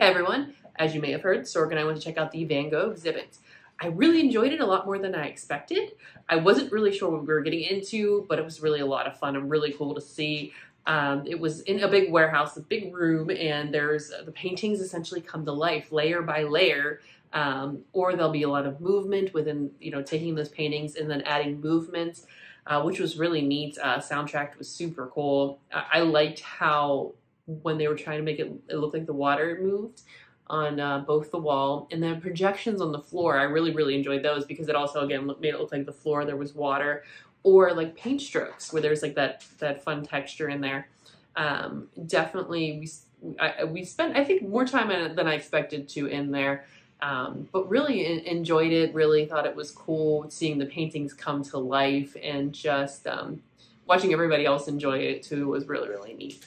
Hey everyone, as you may have heard, Sorg and I went to check out the Van Gogh exhibit. I really enjoyed it a lot more than I expected. I wasn't really sure what we were getting into, but it was really a lot of fun and really cool to see. Um, it was in a big warehouse, a big room, and there's the paintings essentially come to life layer by layer. Um, or there'll be a lot of movement within, you know, taking those paintings and then adding movements, uh, which was really neat. Uh, soundtrack was super cool. I, I liked how when they were trying to make it, it look like the water moved on uh, both the wall and then projections on the floor. I really, really enjoyed those because it also, again, made it look like the floor there was water or like paint strokes where there's like that, that fun texture in there. Um, definitely, we, I, we spent, I think, more time in it than I expected to in there. Um, but really enjoyed it, really thought it was cool seeing the paintings come to life and just um, watching everybody else enjoy it too was really, really neat.